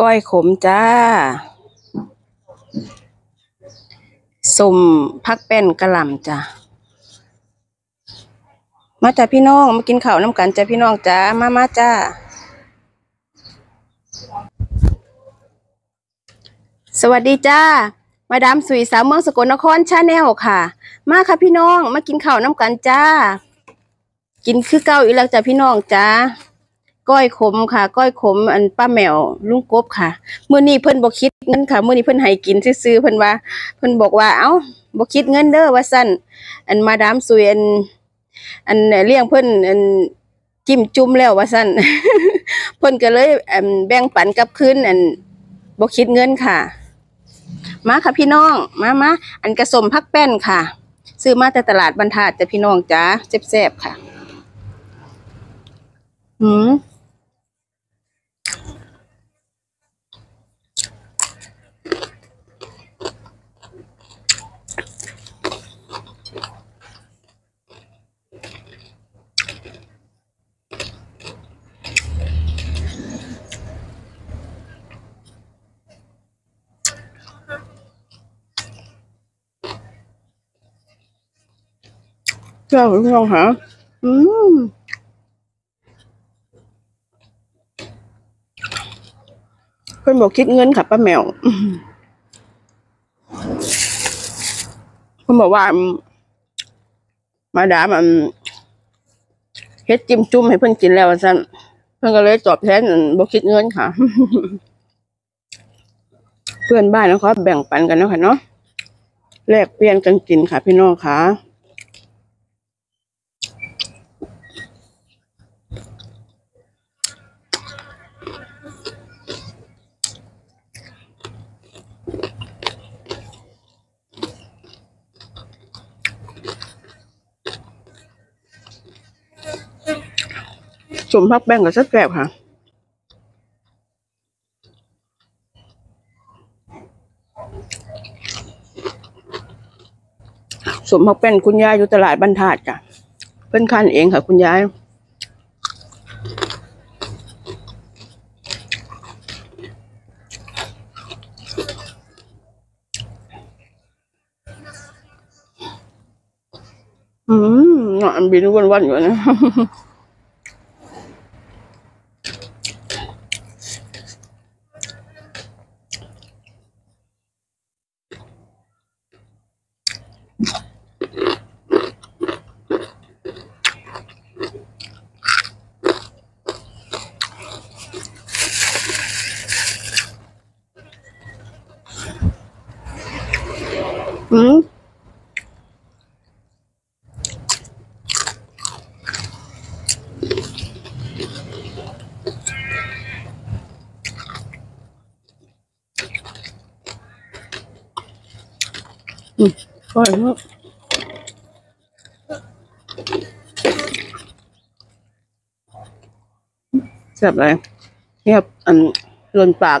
ก้อยขมจ้าส้มผักแป้นกะหล่ำจ้ะมาจ้ะพี่น้อง มากินข้าวน้ำกันจ้ะพี่น้องจ้ามามาจ้าสวัสดีจ้า มาดามสุยสาวเมืองสกลนคร Channel ค่ะ มาค่ะพี่น้อง มากินข้าวน้ำกันจ้า กินคือเก่าอีกแล้วจ้ะพี่น้องจ้า ก้อยขมค่ะ ก้อยขมอันป้าแมวลุงกบค่ะเมื้อนี้เพิ่นบ่คิดเงินค่ะเมื้อนี้เพิ่นให้กินซื่อเพิ่นว่า เพิ่นบอกว่าเอ้าบ่คิดเงินเด้อว่าซั่นอันมาดามสุยอัน อันเลี้ยงเพิ่นอันจิ้มจุ่มแล้วว่าซั่นเพิ่นก็เลยอันแบ่งปันกลับคืนอันบ่คิดเงินค่ะ มาค่ะพี่น้องมามาอันกระสมพักแป้นค่ะ ซื้อมาแต่ตลาดบรรทัดจ้ะพี่น้องจ้าแซ่บๆค่ะหืม เจ้าพี่น้องหาอืมเพิ่นบอกคิดเงินค่ะป้าแมวเพิ่นบอกว่า มาดามันเฮ็ดจิ้มจุ่มให้เพิ่อนกินแล้วว่าซั่นเพิ่อนก็เลยตอบแทนอันบ่คิดเงินค่ะ เพื่อนบ้านนะครับแบ่งปันกันนะค่ะเนาะแลกเปลี่ยนกันกินค่ะพี่น้องค่ะ สมพักแป้งกับสักแกรบค่ะสมพักแป้นคุณยายอยู่ตลาดบรรทัดจ้ะเพิ่นคันเองค่ะ คุณยายอืมหนอนบินวันๆอยู่นะ อืมอืมอร่อยมากแซ่บเลยเงียบอันลนปาก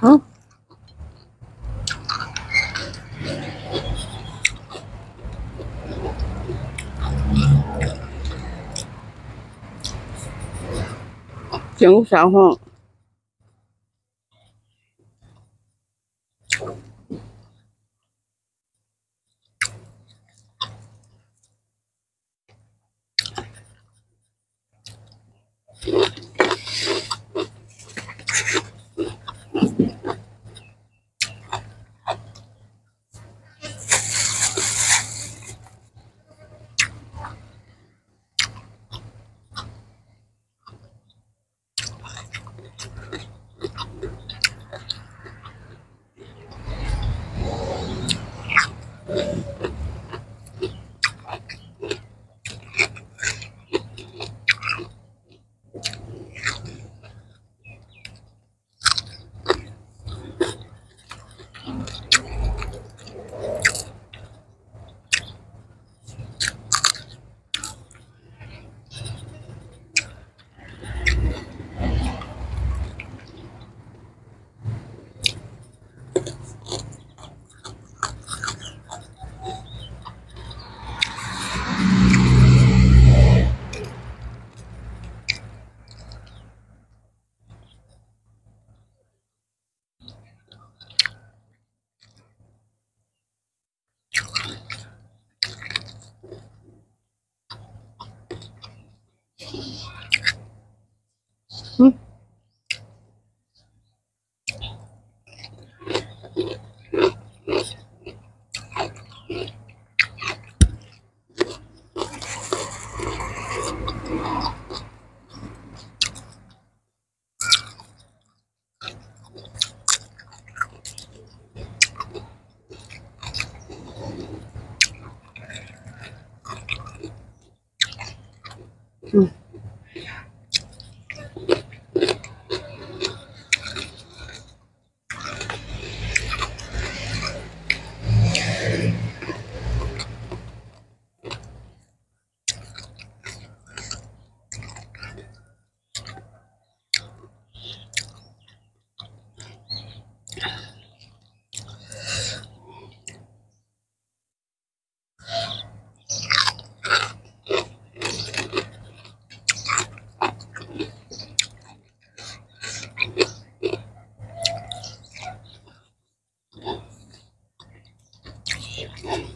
啊，京沪三。 สีย Oh.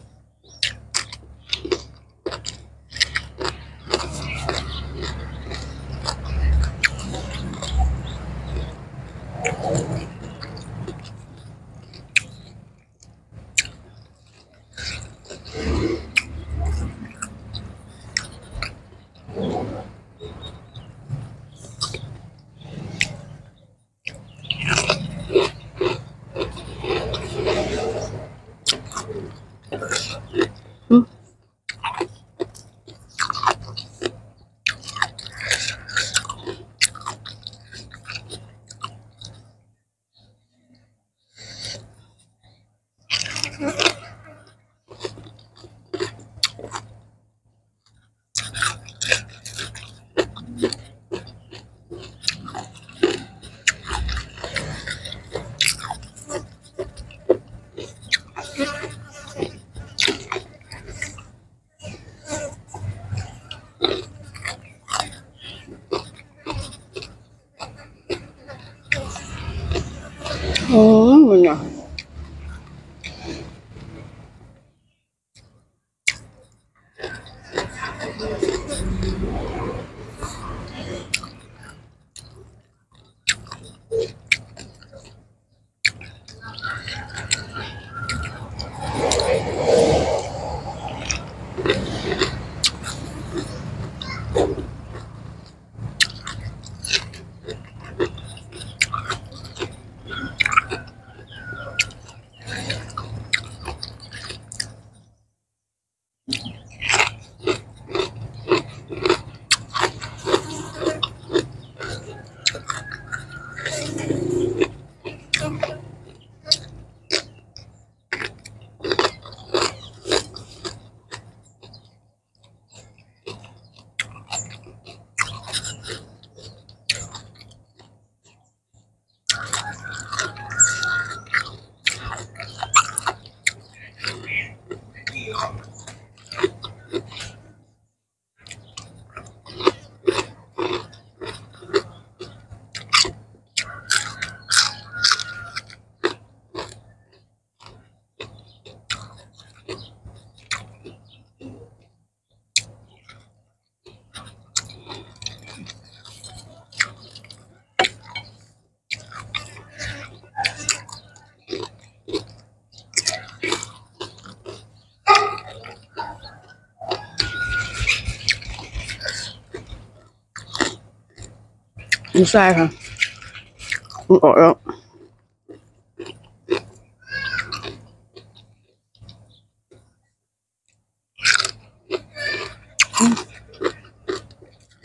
ไม่ใช่ค่ะ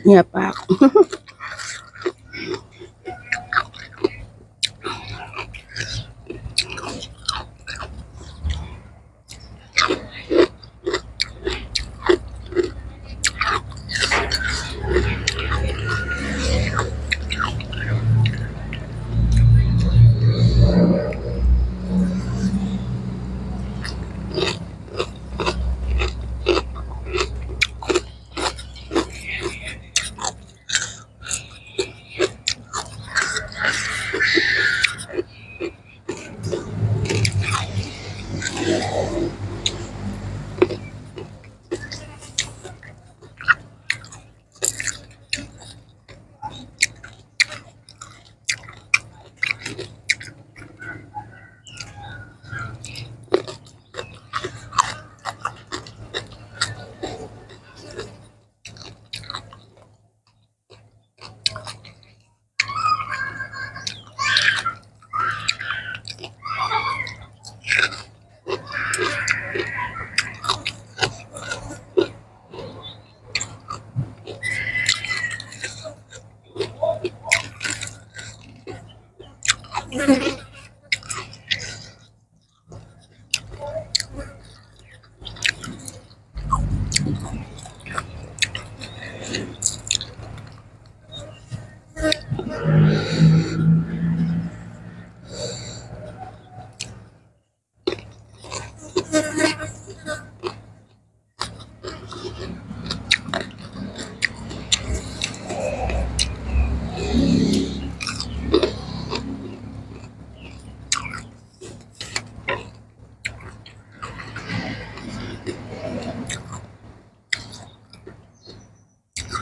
มัน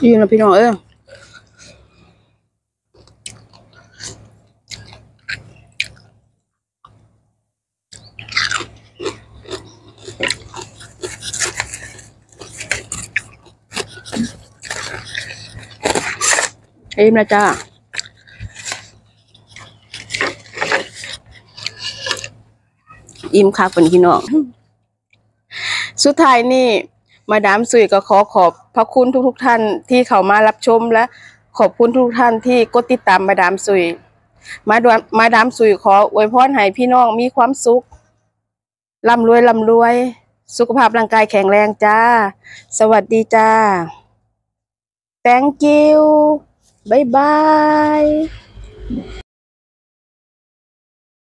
ออกแล้วเงียบปากยืนนะพี่น้องเอ้ยเอ็มนะจ้าอิ่มคักเป็นพี่น้อง สุดท้ายนี่ มาดามสุยก็ขอขอบพระคุณทุกๆท่านที่เข้ามารับชมและขอบคุณทุกท่านที่กดติดตามมาดามสุย มาดามมาดามสุยขออวยพรให้พี่น้องมีความสุขร่ำรวยร่ำรวย สุขภาพร่างกายแข็งแรงจ้า สวัสดีจ้า thank you บ๊ายบาย